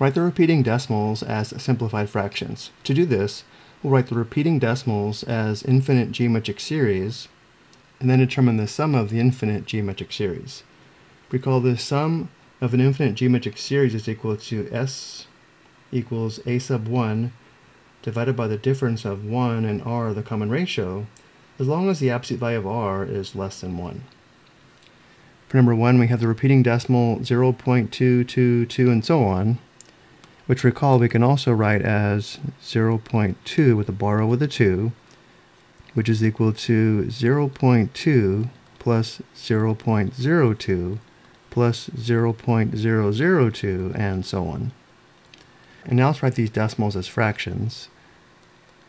Write the repeating decimals as simplified fractions. To do this, we'll write the repeating decimals as infinite geometric series, and then determine the sum of the infinite geometric series. Recall the sum of an infinite geometric series is equal to s equals a sub 1 divided by the difference of 1 and r, the common ratio, as long as the absolute value of r is less than 1. For number 1, we have the repeating decimal 0.222 and so on, which recall we can also write as 0.2 with a borrow with a 2, which is equal to 0.2 plus 0.02 plus 0.002 and so on. And now let's write these decimals as fractions.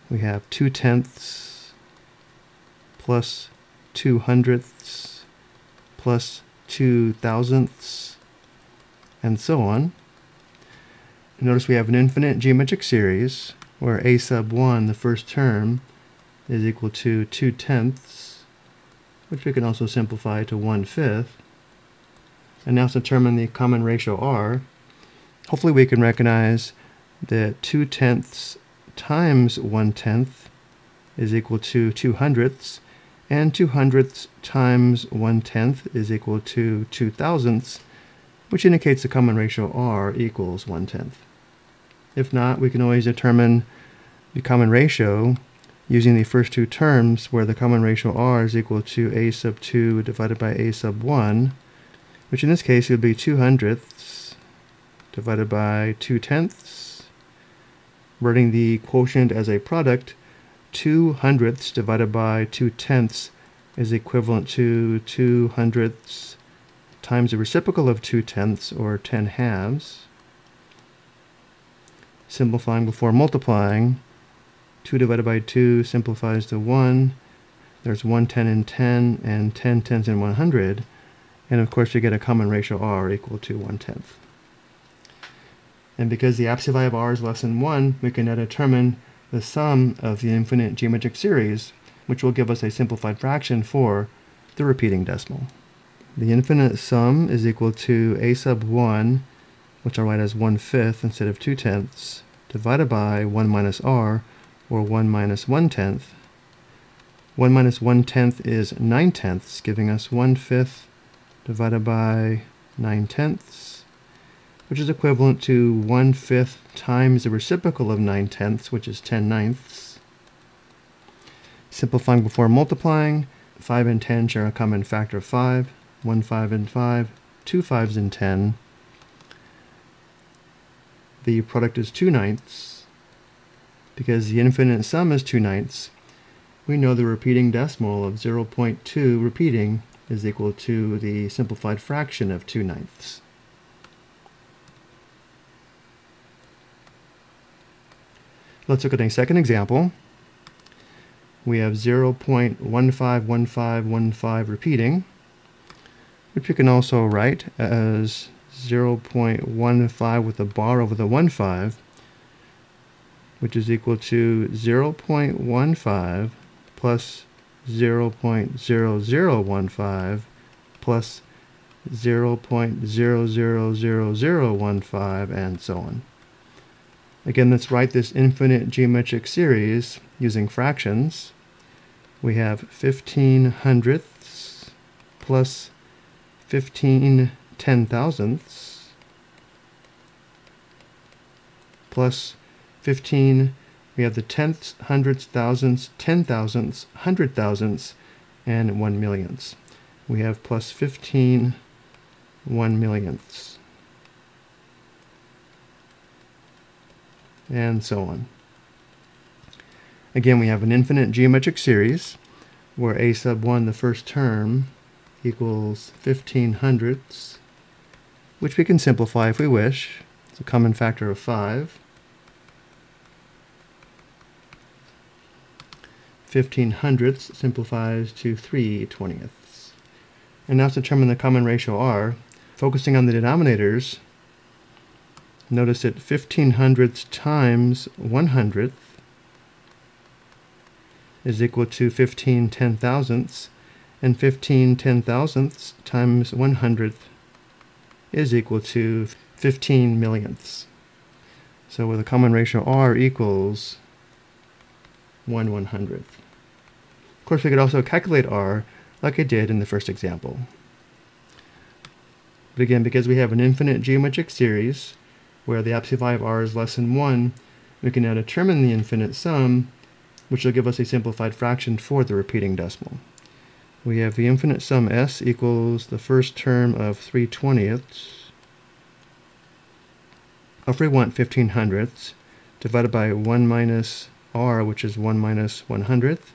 We have 2 tenths plus 2 hundredths plus 2 thousandths and so on. Notice we have an infinite geometric series where a sub 1, the first term, is equal to 2 tenths, which we can also simplify to 1 fifth. And now to determine the common ratio r, hopefully we can recognize that 2 tenths times 1 tenth is equal to 2 hundredths, and 2 hundredths times 1 tenth is equal to 2 thousandths, which indicates the common ratio r equals 1 tenth. If not, we can always determine the common ratio using the first two terms where the common ratio r is equal to a sub 2 divided by a sub 1, which in this case would be 2 hundredths divided by 2 tenths. Writing the quotient as a product, 2 hundredths divided by 2 tenths is equivalent to 2 hundredths times the reciprocal of 2 tenths, or 10 halves simplifying before multiplying. 2 divided by 2 simplifies to 1. There's 1 10 and 10, and 10 tenths and 100. And of course, you get a common ratio r equal to 1 tenth. And because the absolute value of r is less than 1, we can now determine the sum of the infinite geometric series, which will give us a simplified fraction for the repeating decimal. The infinite sum is equal to a sub 1 which I'll write as 1 fifth instead of 2 tenths, divided by 1 minus r, or 1 minus 1 tenth. 1 minus 1 tenth is 9 tenths, giving us 1 fifth divided by 9 tenths, which is equivalent to 1 fifth times the reciprocal of 9 tenths, which is 10 ninths. Simplifying before multiplying, 5 and 10 share a common factor of 5, 1 5 and 5, 2 5s and 10, the product is 2 ninths, because the infinite sum is 2 ninths, we know the repeating decimal of 0.2 repeating is equal to the simplified fraction of 2 ninths. Let's look at a second example. We have 0.151515 repeating, which we can also write as 0.15 with a bar over the 1.5, which is equal to 0.15 plus 0.0015 plus 0.000015 and so on. Again, let's write this infinite geometric series using fractions. We have 15 hundredths plus 15 ten thousandths plus 15, we have the tenths, hundredths, thousandths, ten thousandths, hundred thousandths, and one millionths. We have plus 15 one millionths. And so on. Again, we have an infinite geometric series where a sub 1, the first term, equals 15 hundredths which we can simplify if we wish. It's a common factor of 5. 15 hundredths simplifies to 3 twentieths. And now to determine the common ratio r, focusing on the denominators, notice that 15 hundredths times 1 hundredth is equal to 15 ten thousandths, and 15 ten thousandths times 1 hundredth is equal to 15 millionths. So with a common ratio r equals 1 one hundredth. Of course, we could also calculate r like I did in the first example. But again, because we have an infinite geometric series where the absolute value of r is less than 1, we can now determine the infinite sum, which will give us a simplified fraction for the repeating decimal. We have the infinite sum s equals the first term of 3 twentieths if we want 15 hundredths divided by 1 minus r, which is 1 minus 1 hundredth,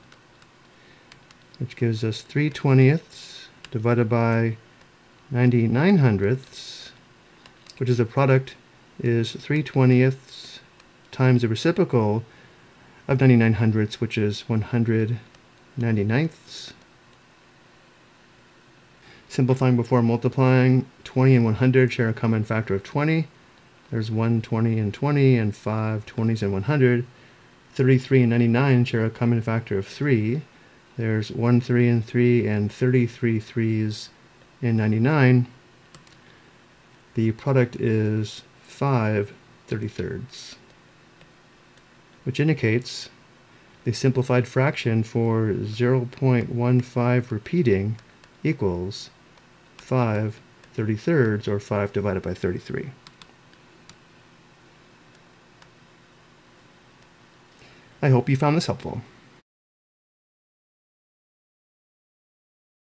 which gives us 3 twentieths divided by 99 hundredths, which is a product, is 3 twentieths times the reciprocal of 99 hundredths, which is 199ths. Simplifying before multiplying, 20 and 100 share a common factor of 20. There's 120 and 20 and 5 20s and 100. 33 and 99 share a common factor of 3. There's 1 3 and 3 and 33 3s and 99. The product is 5 33rds, which indicates the simplified fraction for 0.15 repeating equals 5 33rds, or 5 divided by 33. I hope you found this helpful.